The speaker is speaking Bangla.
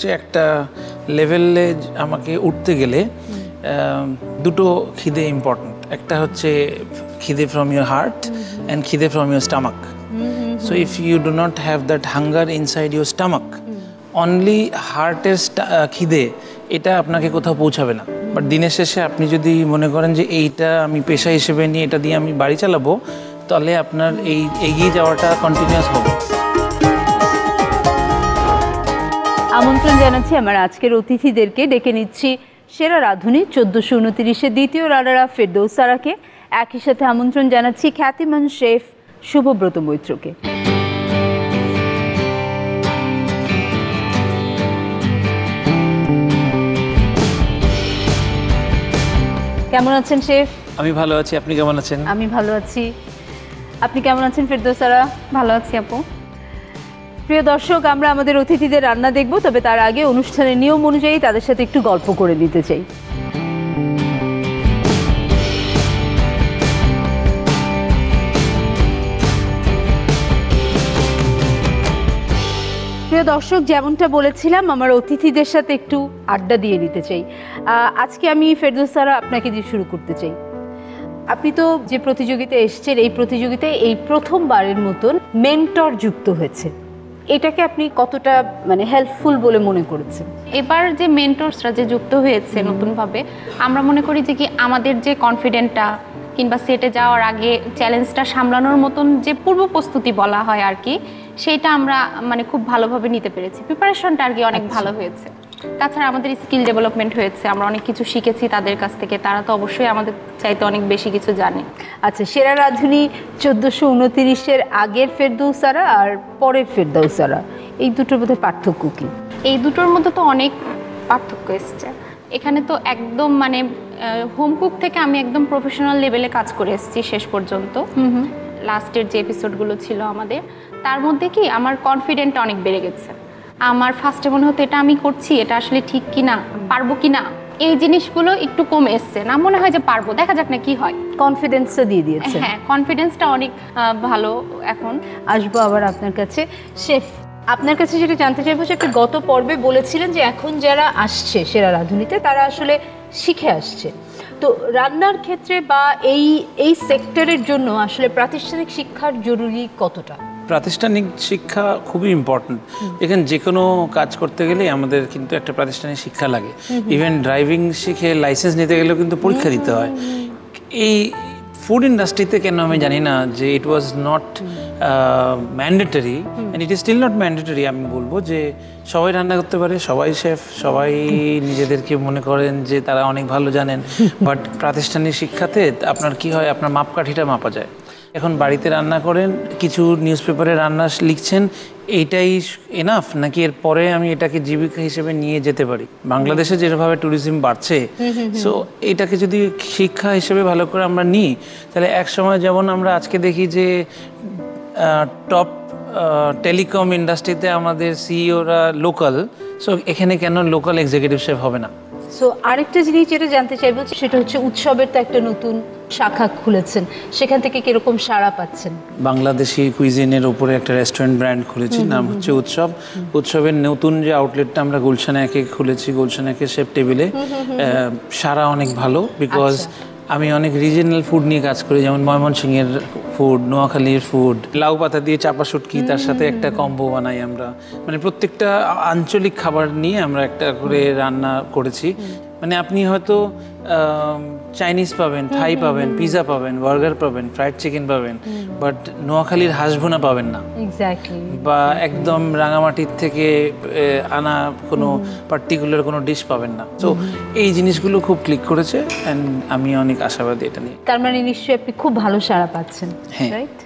যে একটা লেভেলে আমাকে উঠতে গেলে দুটো খিদে ইম্পর্ট্যান্ট একটা হচ্ছে খিদে ফ্রম ইউর হার্ট অ্যান্ড খিদে from your stomach so if you do not have that hunger inside your stomach only হার্টের খিদে, এটা আপনাকে কোথাও পৌঁছাবে না। বাট দিনের শেষে আপনি যদি মনে করেন যে এইটা আমি পেশা হিসেবে নিয়ে এটা দিয়ে আমি বাড়ি চালাবো, তাহলে আপনার এই এগিয়ে যাওয়াটা কন্টিনিউয়াস হবে। আমন্ত্রণ জানাচ্ছি আমার আজকের অতিথিদেরকে। ডেকে নিচ্ছি সেরা রাধুনী চোদ্দোশো উনতিরিশের দ্বিতীয় রানারা ফেরদৌসারাকে একই সাথে আমন্ত্রণ জানাচ্ছি খ্যাতিমান শেফ শুভব্রত মৈত্রকে। কেমন আছেন শেফ? আমি ভালো আছি আপনি কেমন আছেন? আমি ভালো আছি। আপনি কেমন আছেন ফেরদৌসারা ভালো আছি আপু। প্রিয় দর্শক, আমরা আমাদের অতিথিদের রান্না দেখব, তবে তার আগে অনুষ্ঠানের নিয়ম অনুযায়ী তাদের সাথে একটু গল্প করে নিতে চাই। প্রিয় দর্শক, যেমনটা বলেছিলাম, আমার অতিথিদের সাথে একটু আড্ডা দিয়ে নিতে চাই। আজকে আমি ফেরদৌসারা আপনাকে দিয়ে শুরু করতে চাই। আপনি তো যে প্রতিযোগিতায় এসছেন, এই প্রতিযোগিতায় এই প্রথমবারের মতন মেন্টর যুক্ত হয়েছে এটাকে আপনি কতটা মানে হেল্পফুল বলে মনে করেছেন? এবার যে মেন্টরসরা যে যুক্ত হয়েছে নতুনভাবে আমরা মনে করি যে কি আমাদের যে কনফিডেন্টটা কিংবা সেটে যাওয়ার আগে চ্যালেঞ্জটা সামলানোর মতন যে পূর্ব প্রস্তুতি বলা হয় আর কি সেটা আমরা মানে খুব ভালোভাবে নিতে পেরেছি। প্রিপারেশনটা আর কি অনেক ভালো হয়েছে। তাছাড়া আমাদের স্কিল ডেভেলপমেন্ট হয়েছে আমরা অনেক কিছু শিখেছি তাদের কাছ থেকে তারা তো অবশ্যই আমাদের চাইতে অনেক বেশি কিছু জানে। আচ্ছা সেরা রাধুনী চোদ্দোশো উনতিরিশের আগের ফেরদৌসারা আর পরের ফেরদৌসারা এই দুটোর মধ্যে পার্থক্য কি? এই দুটোর মধ্যে তো অনেক পার্থক্য এসছে। এখানে তো একদম মানে হোম কুক থেকে আমি একদম প্রফেশনাল লেভেলে কাজ করে এসেছি শেষ পর্যন্ত। লাস্টের যে এপিসোডগুলো ছিল আমাদের তার মধ্যে কি আমার কনফিডেন্ট অনেক বেড়ে গেছে। আমার ফার্স্টে মনে হতো এটা আমি করছি এটা আসলে ঠিক কি না পারব কি না এই জিনিসগুলো একটু কমে এসছে। না মনে হয় যে পারব দেখা যাক না কি হয়। কনফিডেন্সটা দিয়ে দিয়েছে। হ্যাঁ কনফিডেন্সটা অনেক ভালো এখন। আসব আবার আপনার কাছে। শেফ আপনার কাছে যেটা জানতে চাইব যে আপনি গত পর্বে বলেছিলেন যে এখন যারা আসছে সেরা রাঁধুনিতে তারা আসলে শিখে আসছে। তো রান্নার ক্ষেত্রে বা এই এই সেক্টরের জন্য আসলে প্রাতিষ্ঠানিক শিক্ষার জরুরি কতটা? প্রাতিষ্ঠানিক শিক্ষা খুবই ইম্পর্ট্যান্ট এখানে যে কোনো কাজ করতে গেলে আমাদের কিন্তু একটা প্রাতিষ্ঠানিক শিক্ষা লাগে। ইভেন ড্রাইভিং শিখে লাইসেন্স নিতে গেলেও কিন্তু পরীক্ষা দিতে হয়। এই ফুড ইন্ডাস্ট্রিতে কেন আমি জানি না যে it was not mandatory and it is still not mandatory আমি বলব যে সবাই রান্না করতে পারে সবাই শেফ সবাই নিজেদেরকে মনে করেন যে তারা অনেক ভালো জানেন। বাট প্রাতিষ্ঠানিক শিক্ষাতে আপনার কি হয়? আপনার মাপকাঠিটা মাপা যায়। এখন বাড়িতে রান্না করেন কিছু নিউজ পেপারে রান্না লিখছেন এইটাই এনাফ নাকি এর পরে আমি এটাকে জীবিকা হিসেবে নিয়ে যেতে পারি? বাংলাদেশে যেভাবে ট্যুরিজম বাড়ছে সো এটাকে যদি শিক্ষা হিসেবে ভালো করে আমরা নিই তাহলে এক সময় যেমন আমরা আজকে দেখি যে টপ টেলিকম ইন্ডাস্ট্রিতে আমাদের সিইওরা লোকাল সো এখানে কেন লোকাল এক্সিকিউটিভ শেফ হবে না? সো আরেকটা জিনিস যেটা জানতে চাইব সেটা হচ্ছে উৎসবের তো একটা নতুন শাখা খুলেছেন। সেখান থেকে কীরকম সাড়া পাচ্ছেন? বাংলাদেশি কুইজিনের উপরে একটা রেস্টুরেন্ট ব্র্যান্ড খুলেছি নাম হচ্ছে উৎসব। উৎসবের নতুন যে আউটলেটটা আমরা গুলশান একে খুলেছি গুলশান একে শেফ টেবিলে সারা অনেক ভালো বিকজ আমি অনেক রিজিনাল ফুড নিয়ে কাজ করি যেমন ময়মনসিংহের ফুড নোয়াখালীর ফুড লাউ পাতা দিয়ে চাপা শুটকি তার সাথে একটা কম্বো বানাই আমরা। মানে প্রত্যেকটা আঞ্চলিক খাবার নিয়ে আমরা একটা করে রান্না করেছি। মানে আপনি হয়তো চাইনিজ পাবেন থাই পাবেন পিৎজা পাবেন বার্গার পাবেন ফ্রাইড চিকেন পাবেন বাট নোয়াখালীর হাঁসভুনা পাবেন না। বা একদম রাঙামাটির থেকে আনা কোনো পার্টিকুলার কোনো ডিশ পাবেন না। তো এই জিনিসগুলো খুব ক্লিক করেছে অ্যান্ড আমি অনেক আশাবাদী এটা নিয়ে। তার মানে নিশ্চয়ই আপনি খুব ভালো সাড়া পাচ্ছেন হ্যাঁ। রাইট